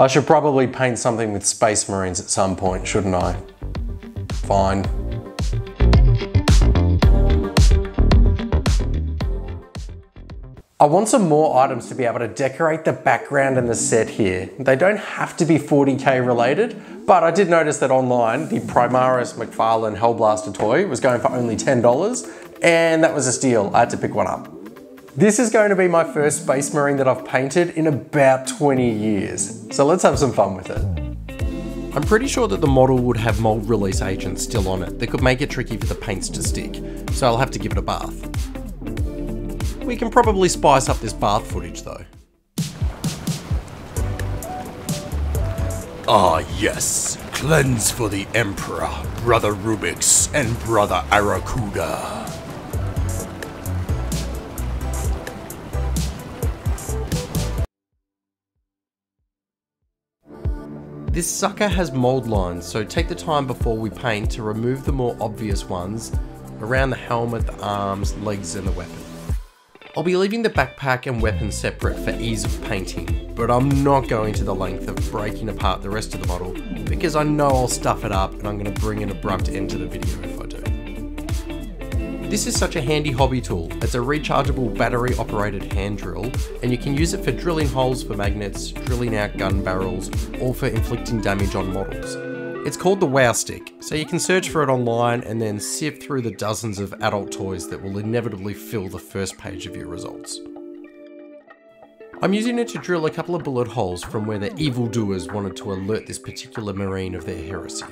I should probably paint something with Space Marines at some point, shouldn't I? Fine. I want some more items to be able to decorate the background and the set here. They don't have to be 40k related, but I did notice that online the Primaris McFarlane Hellblaster toy was going for only $10 and that was a steal. I had to pick one up. This is going to be my first Space Marine that I've painted in about 20 years. So let's have some fun with it. I'm pretty sure that the model would have mold release agents still on it that could make it tricky for the paints to stick, so I'll have to give it a bath. We can probably spice up this bath footage though. Ah yes, cleanse for the Emperor, Brother Rubix, and Brother Arakuda. This sucker has mold lines, so take the time before we paint to remove the more obvious ones around the helmet, the arms, legs and the weapon. I'll be leaving the backpack and weapon separate for ease of painting, but I'm not going to the length of breaking apart the rest of the model because I know I'll stuff it up and I'm going to bring an abrupt end to the video if I. This is such a handy hobby tool. It's a rechargeable battery operated hand drill and you can use it for drilling holes for magnets, drilling out gun barrels, or for inflicting damage on models. It's called the Wow Stick, so you can search for it online and then sift through the dozens of adult toys that will inevitably fill the first page of your results. I'm using it to drill a couple of bullet holes from where the evildoers wanted to alert this particular marine of their heresy.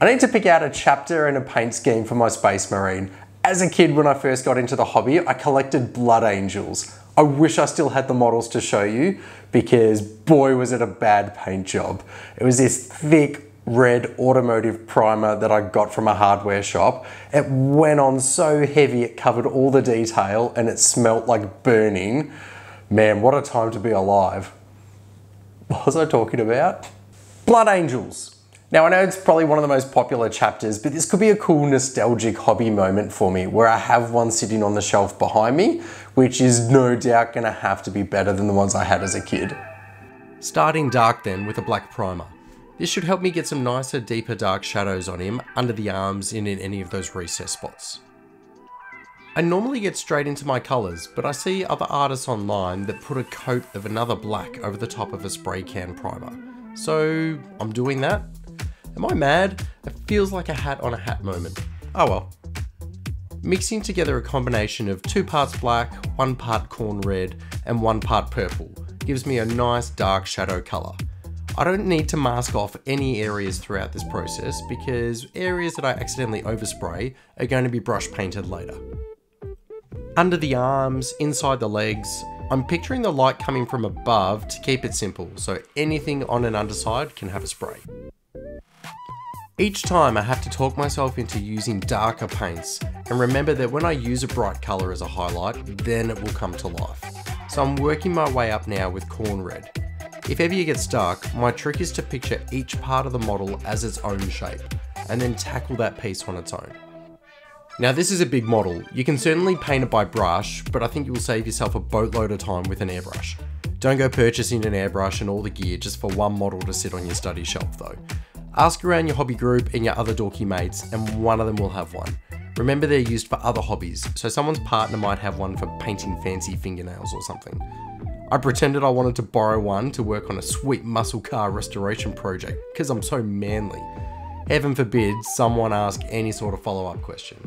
I need to pick out a chapter and a paint scheme for my Space Marine. As a kid when I first got into the hobby, I collected Blood Angels. I wish I still had the models to show you because boy was it a bad paint job. It was this thick red automotive primer that I got from a hardware shop. It went on so heavy it covered all the detail and it smelt like burning. Man, what a time to be alive. What was I talking about? Blood Angels. Now I know it's probably one of the most popular chapters, but this could be a cool nostalgic hobby moment for me where I have one sitting on the shelf behind me, which is no doubt gonna have to be better than the ones I had as a kid. Starting dark then with a black primer. This should help me get some nicer, deeper dark shadows on him under the arms and in any of those recess spots. I normally get straight into my colours, but I see other artists online that put a coat of another black over the top of a spray can primer. So I'm doing that. Am I mad? It feels like a hat on a hat moment. Oh well. Mixing together a combination of two parts black, one part Khorne Red, and one part purple gives me a nice dark shadow colour. I don't need to mask off any areas throughout this process because areas that I accidentally overspray are going to be brush painted later. Under the arms, inside the legs, I'm picturing the light coming from above to keep it simple so anything on an underside can have a spray. Each time I have to talk myself into using darker paints and remember that when I use a bright colour as a highlight, then it will come to life. So I'm working my way up now with Khorne Red. If ever you get stuck, my trick is to picture each part of the model as its own shape, and then tackle that piece on its own. Now this is a big model, you can certainly paint it by brush, but I think you will save yourself a boatload of time with an airbrush. Don't go purchasing an airbrush and all the gear just for one model to sit on your study shelf though. Ask around your hobby group and your other dorky mates and one of them will have one. Remember they're used for other hobbies, so someone's partner might have one for painting fancy fingernails or something. I pretended I wanted to borrow one to work on a sweet muscle car restoration project because I'm so manly. Heaven forbid someone ask any sort of follow up question.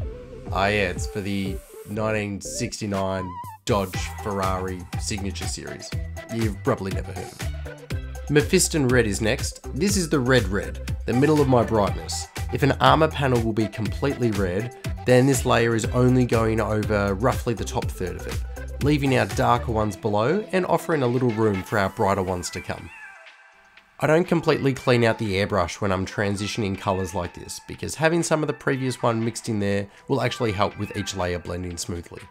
Ah, yeah, it's for the 1969 Dodge Ferrari Signature Series. You've probably never heard of it. Mephiston Red is next. This is the red red, the middle of my brightness. If an armor panel will be completely red, then this layer is only going over roughly the top third of it leaving our darker ones below and offering a little room for our brighter ones to come. I don't completely clean out the airbrush when I'm transitioning colours like this because having some of the previous one mixed in there will actually help with each layer blending smoothly.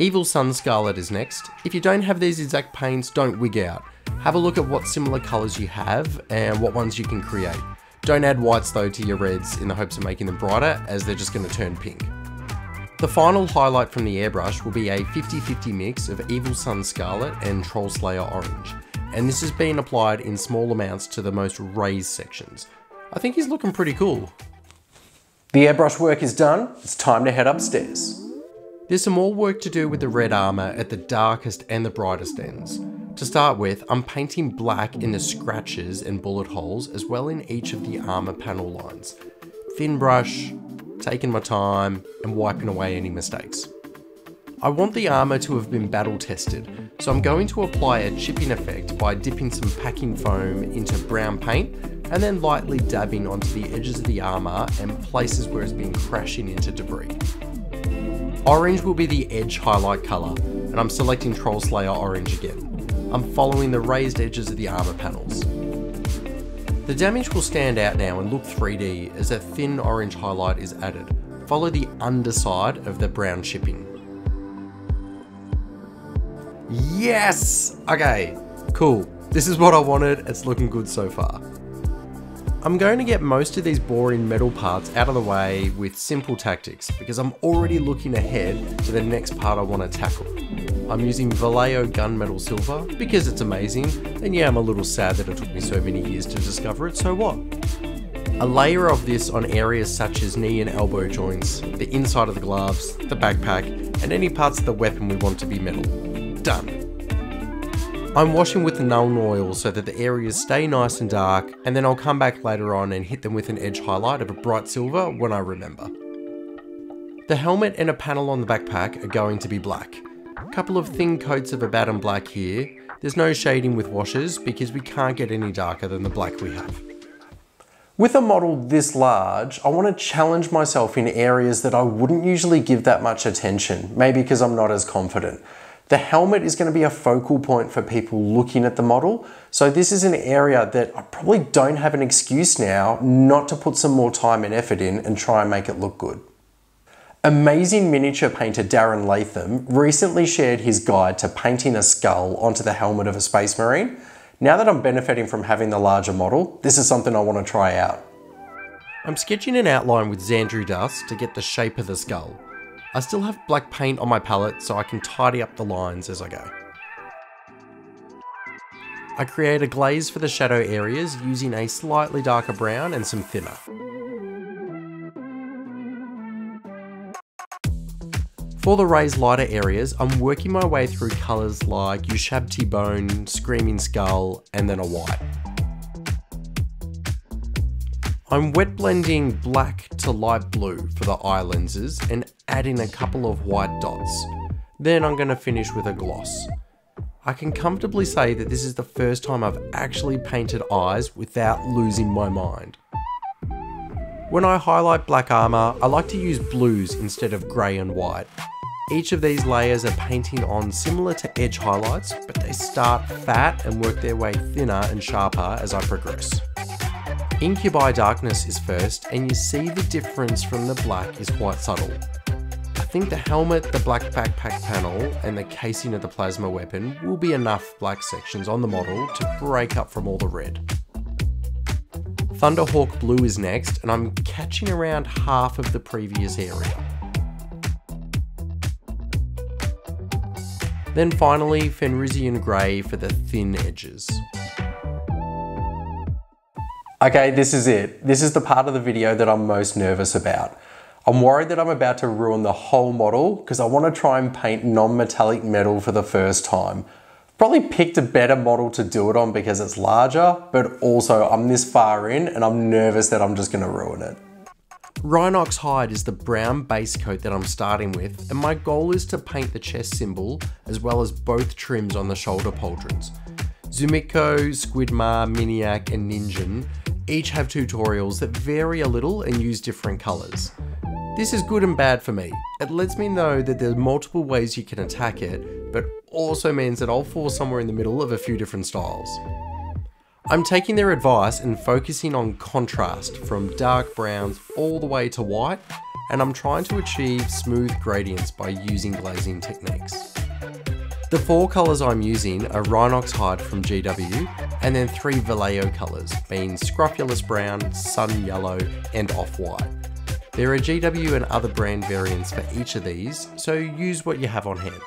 Evil Sunz Scarlet is next. If you don't have these exact paints, don't wig out. Have a look at what similar colours you have and what ones you can create. Don't add whites though to your reds in the hopes of making them brighter as they're just going to turn pink. The final highlight from the airbrush will be a 50-50 mix of Evil Sunz Scarlet and Troll Slayer Orange. and this has been applied in small amounts to the most raised sections. I think he's looking pretty cool. The airbrush work is done, it's time to head upstairs. There's some more work to do with the red armour at the darkest and the brightest ends. To start with, I'm painting black in the scratches and bullet holes as well in each of the armour panel lines. Thin brush, taking my time, and wiping away any mistakes. I want the armour to have been battle tested, so I'm going to apply a chipping effect by dipping some packing foam into brown paint and then lightly dabbing onto the edges of the armour and places where it's been crashing into debris. Orange will be the edge highlight colour, and I'm selecting Troll Slayer Orange again. I'm following the raised edges of the armour panels. The damage will stand out now and look 3D as a thin orange highlight is added. Follow the underside of the brown chipping. Yes! Okay, cool. This is what I wanted, it's looking good so far. I'm going to get most of these boring metal parts out of the way with simple tactics because I'm already looking ahead to the next part I want to tackle. I'm using Vallejo Gunmetal Silver because it's amazing, and yeah, I'm a little sad that it took me so many years to discover it, so what? A layer of this on areas such as knee and elbow joints, the inside of the gloves, the backpack, and any parts of the weapon we want to be metal. Done. I'm washing with Nuln Oil so that the areas stay nice and dark, and then I'll come back later on and hit them with an edge highlight of a bright silver when I remember. The helmet and a panel on the backpack are going to be black. A couple of thin coats of Abaddon black here. There's no shading with washes because we can't get any darker than the black we have. With a model this large, I want to challenge myself in areas that I wouldn't usually give that much attention, maybe because I'm not as confident. The helmet is going to be a focal point for people looking at the model. So this is an area that I probably don't have an excuse now not to put some more time and effort in and try and make it look good. Amazing miniature painter Darren Latham recently shared his guide to painting a skull onto the helmet of a Space Marine. Now that I'm benefiting from having the larger model, this is something I want to try out. I'm sketching an outline with Zandri Dust to get the shape of the skull. I still have black paint on my palette so I can tidy up the lines as I go. I create a glaze for the shadow areas using a slightly darker brown and some thinner. For the raised lighter areas, I'm working my way through colours like Ushabti Bone, Screaming Skull, and then a white. I'm wet blending black to light blue for the eye lenses and adding a couple of white dots. Then I'm going to finish with a gloss. I can comfortably say that this is the first time I've actually painted eyes without losing my mind. When I highlight black armour, I like to use blues instead of grey and white. Each of these layers are painting on similar to edge highlights, but they start fat and work their way thinner and sharper as I progress. Incubi Darkness is first, and you see the difference from the black is quite subtle. I think the helmet, the black backpack panel, and the casing of the plasma weapon will be enough black sections on the model to break up from all the red. Thunderhawk Blue is next, and I'm catching around half of the previous area. Then finally, Fenrisian Grey for the thin edges. Okay, this is it. This is the part of the video that I'm most nervous about. I'm worried that I'm about to ruin the whole model because I want to try and paint non-metallic metal for the first time. Probably picked a better model to do it on because it's larger, but also I'm this far in and I'm nervous that I'm just going to ruin it. Rhinox Hide is the brown base coat that I'm starting with, and my goal is to paint the chest symbol as well as both trims on the shoulder pauldrons. Zumiko, Squidmar, Miniac, and Ninjon each have tutorials that vary a little and use different colours. This is good and bad for me. It lets me know that there's multiple ways you can attack it, but also means that I'll fall somewhere in the middle of a few different styles. I'm taking their advice and focusing on contrast from dark browns all the way to white, and I'm trying to achieve smooth gradients by using glazing techniques. The four colours I'm using are Rhinox Hide from GW, and then three Vallejo colours, being Scrofulous Brown, Sun Yellow, and Off-White. There are GW and other brand variants for each of these, so use what you have on hand.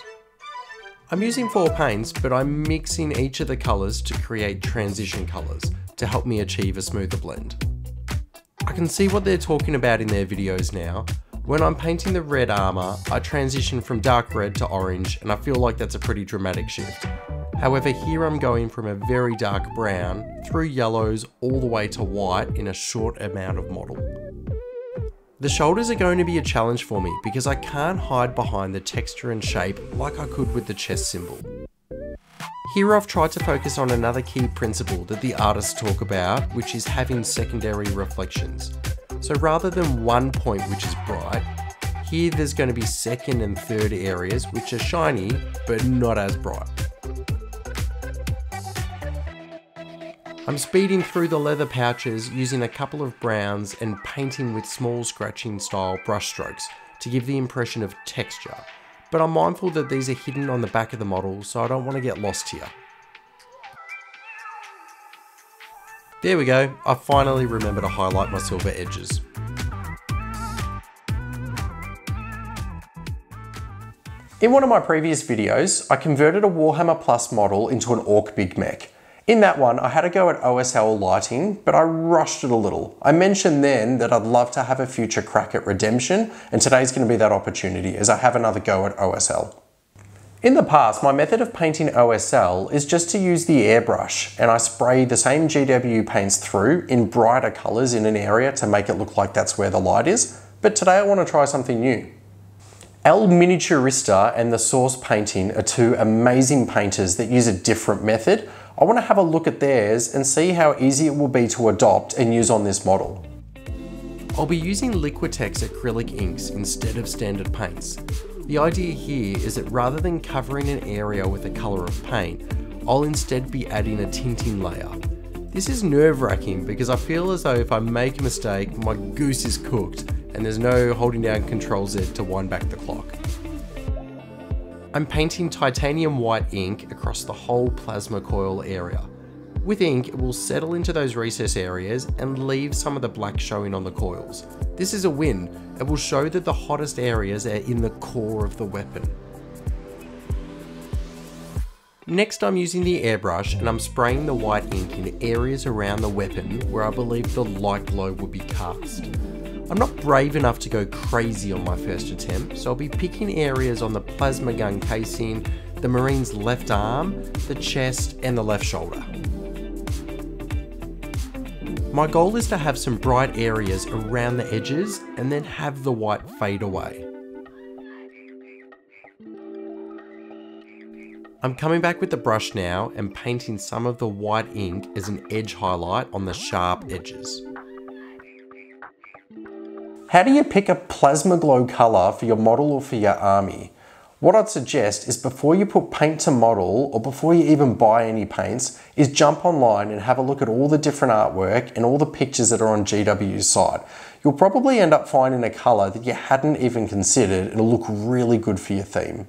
I'm using four paints, but I'm mixing each of the colours to create transition colours to help me achieve a smoother blend. I can see what they're talking about in their videos now. When I'm painting the red armour, I transition from dark red to orange and I feel like that's a pretty dramatic shift. However, here I'm going from a very dark brown through yellows all the way to white in a short amount of model. The shoulders are going to be a challenge for me because I can't hide behind the texture and shape like I could with the chest symbol. Here I've tried to focus on another key principle that the artists talk about, which is having secondary reflections. So rather than one point which is bright, here there's going to be second and third areas which are shiny but not as bright. I'm speeding through the leather pouches using a couple of browns and painting with small scratching style brush strokes to give the impression of texture, but I'm mindful that these are hidden on the back of the model so I don't want to get lost here. There we go, I finally remember to highlight my silver edges. In one of my previous videos, I converted a Warhammer Plus model into an Ork Big Mek. In that one, I had a go at OSL lighting, but I rushed it a little. I mentioned then that I'd love to have a future crack at Redemption, and today's going to be that opportunity as I have another go at OSL. In the past, my method of painting OSL is just to use the airbrush and I spray the same GW paints through in brighter colours in an area to make it look like that's where the light is. But today I want to try something new. El Miniaturista and the Source Painting are two amazing painters that use a different method. I want to have a look at theirs and see how easy it will be to adopt and use on this model. I'll be using Liquitex acrylic inks instead of standard paints. The idea here is that rather than covering an area with a colour of paint, I'll instead be adding a tinting layer. This is nerve wracking because I feel as though if I make a mistake, my goose is cooked and there's no holding down Control Z to wind back the clock. I'm painting titanium white ink across the whole plasma coil area. With ink, it will settle into those recess areas and leave some of the black showing on the coils. This is a win. It will show that the hottest areas are in the core of the weapon. Next I'm using the airbrush and I'm spraying the white ink in areas around the weapon where I believe the light glow will be cast. I'm not brave enough to go crazy on my first attempt, so I'll be picking areas on the plasma gun casing, the Marine's left arm, the chest and the left shoulder. My goal is to have some bright areas around the edges and then have the white fade away. I'm coming back with the brush now and painting some of the white ink as an edge highlight on the sharp edges. How do you pick a plasma glow color for your model or for your army? What I'd suggest is before you put paint to model or before you even buy any paints is jump online and have a look at all the different artwork and all the pictures that are on GW's site. You'll probably end up finding a color that you hadn't even considered and it'll look really good for your theme.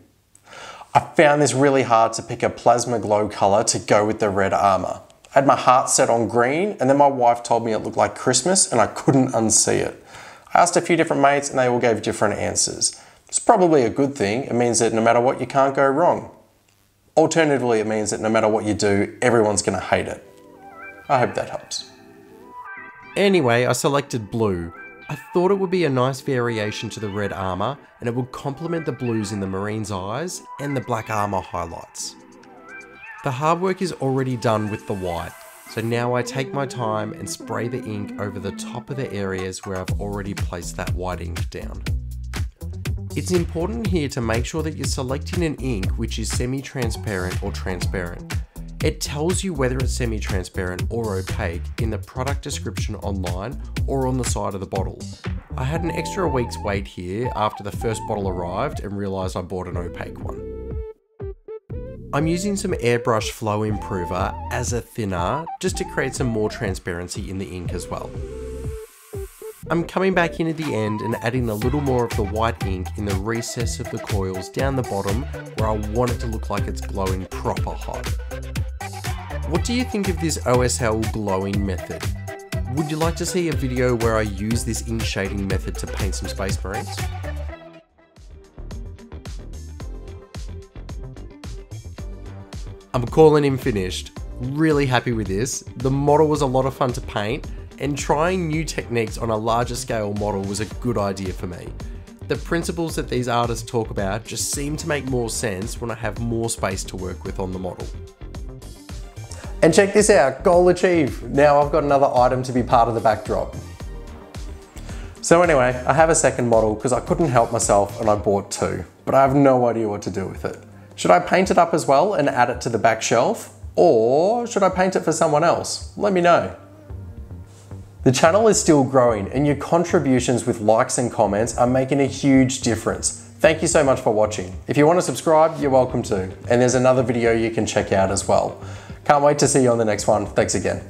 I found this really hard to pick a plasma glow color to go with the red armor. I had my heart set on green and then my wife told me it looked like Christmas and I couldn't unsee it. I asked a few different mates and they all gave different answers. It's probably a good thing. It means that no matter what, you can't go wrong. Alternatively, it means that no matter what you do, everyone's going to hate it. I hope that helps. Anyway, I selected blue. I thought it would be a nice variation to the red armour and it would complement the blues in the marine's eyes and the black armour highlights. The hard work is already done with the white, so now I take my time and spray the ink over the top of the areas where I've already placed that white ink down. It's important here to make sure that you're selecting an ink which is semi-transparent or transparent. It tells you whether it's semi-transparent or opaque in the product description online or on the side of the bottle. I had an extra week's wait here after the first bottle arrived and realised I bought an opaque one. I'm using some airbrush flow improver as a thinner just to create some more transparency in the ink as well. I'm coming back in at the end and adding a little more of the white ink in the recess of the coils down the bottom where I want it to look like it's glowing proper hot. What do you think of this OSL glowing method? Would you like to see a video where I use this ink shading method to paint some Space Marines? I'm calling him finished. Really happy with this. The model was a lot of fun to paint, and trying new techniques on a larger scale model was a good idea for me. The principles that these artists talk about just seem to make more sense when I have more space to work with on the model. And check this out, goal achieved. Now I've got another item to be part of the backdrop. So anyway, I have a second model because I couldn't help myself and I bought two, but I have no idea what to do with it. Should I paint it up as well and add it to the back shelf? Or should I paint it for someone else? Let me know. The channel is still growing and your contributions with likes and comments are making a huge difference. Thank you so much for watching. If you want to subscribe, you're welcome to. And there's another video you can check out as well. Can't wait to see you on the next one. Thanks again.